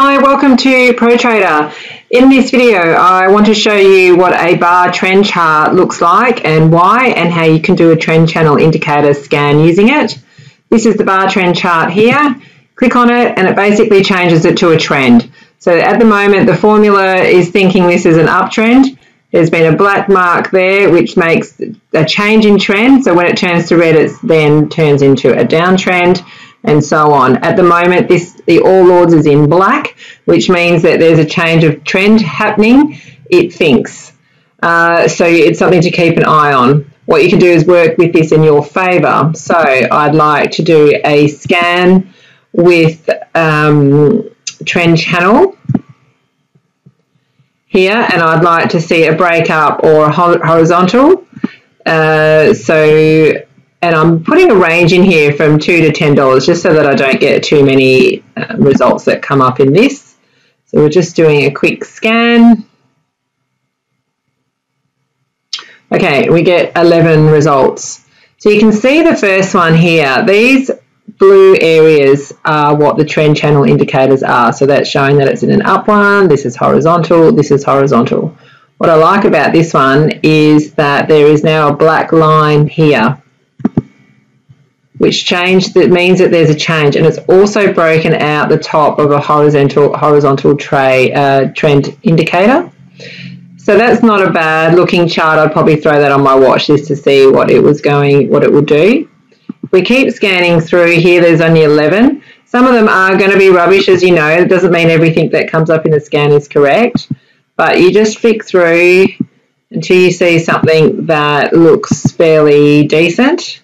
Hi, welcome to ProTrader. In this video, I want to show you what a bar trend chart looks like and why and how you can do a trend channel indicator scan using it. This is the bar trend chart here. Click on it and it basically changes it to a trend. So at the moment, the formula is thinking this is an uptrend. There's been a black mark there, which makes a change in trend. So when it turns to red, it then turns into a downtrend and so on. At the moment, this the All Ords is in black, which means that there's a change of trend happening. It thinks. Uh, so it's something to keep an eye on. What you can do is work with this in your favour. So I'd like to do a scan with um, trend channel here, and I'd like to see a breakup or a horizontal. Uh, so and I'm putting a range in here from two to ten dollars just so that I don't get too many uh, results that come up in this. So we're just doing a quick scan. Okay, we get 11 results. So you can see the first one here. These blue areas are what the trend channel indicators are. So that's showing that it's in an up one, this is horizontal, this is horizontal. What I like about this one is that there is now a black line here which change that means that there's a change. And it's also broken out the top of a horizontal horizontal tray uh, trend indicator. So that's not a bad looking chart. I'd probably throw that on my watch list to see what it was going what it would do. We keep scanning through here. There's only 11 some of them are going to be rubbish as you know. It doesn't mean everything that comes up in the scan is correct but you just flick through until you see something that looks fairly decent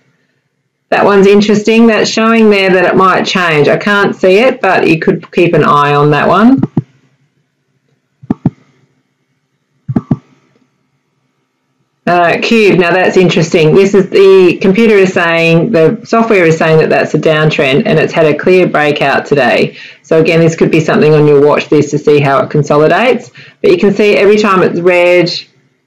that one's interesting. That's showing there that it might change. I can't see it, but you could keep an eye on that one. Uh, cube, now that's interesting. This is the computer is saying, the software is saying that that's a downtrend and it's had a clear breakout today. So again, this could be something on your watch list to see how it consolidates. But you can see every time it's red,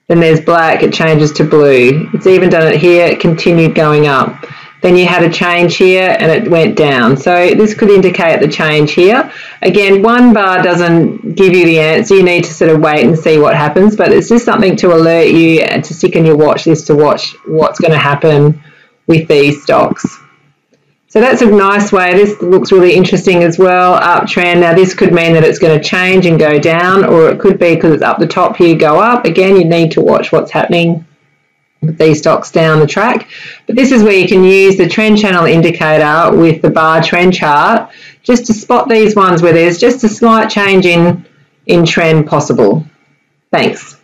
then there's black, it changes to blue. It's even done it here, it continued going up. Then you had a change here and it went down. So this could indicate the change here. Again, one bar doesn't give you the answer. You need to sort of wait and see what happens, but it's just something to alert you and to stick in your watch list to watch what's going to happen with these stocks. So that's a nice way. This looks really interesting as well, uptrend. Now this could mean that it's going to change and go down, or it could be because it's up the top here, go up. Again, you need to watch what's happening these stocks down the track. But this is where you can use the trend channel indicator with the bar trend chart just to spot these ones where there's just a slight change in, in trend possible. Thanks.